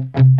Melainkan sebuah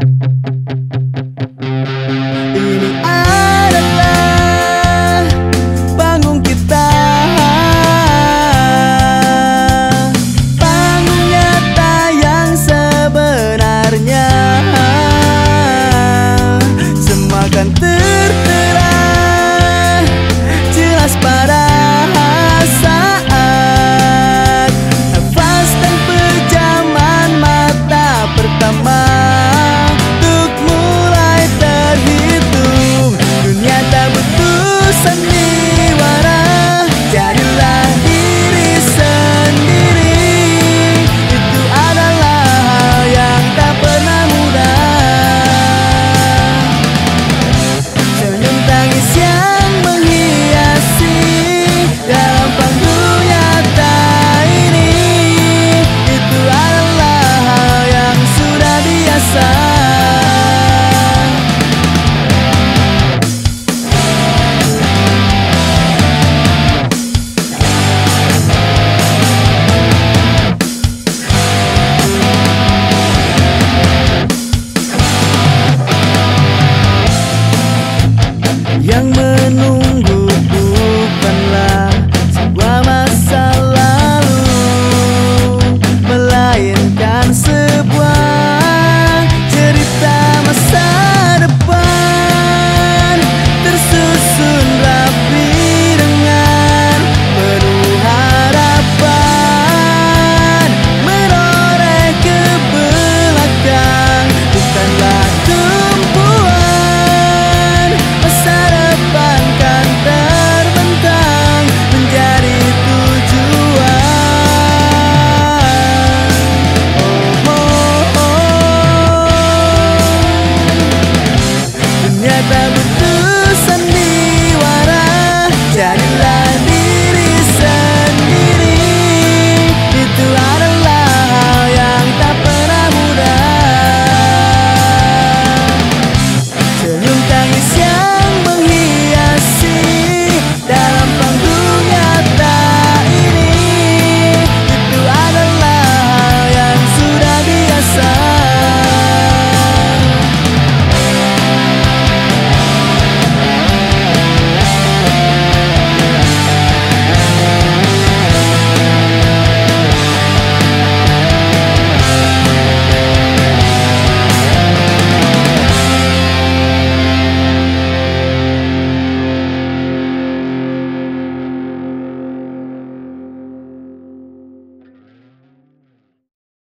never